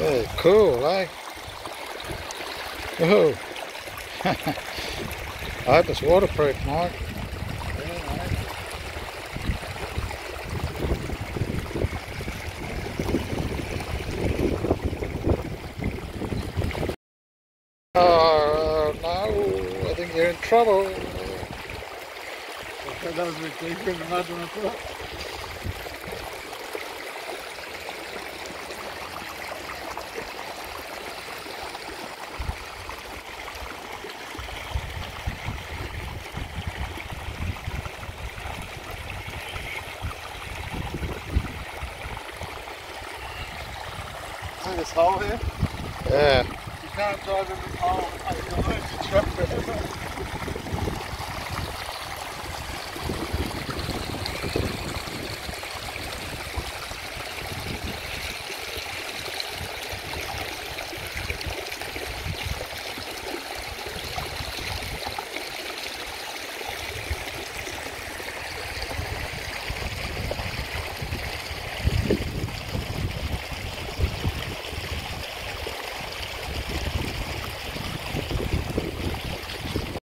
Oh, cool, eh? Oh. I hope it's waterproof, Mike. Oh no, I think you're in trouble. that was a bit deeper than I thought. Meine Sau, ey. Ja. Die Karte mit Sau. Also,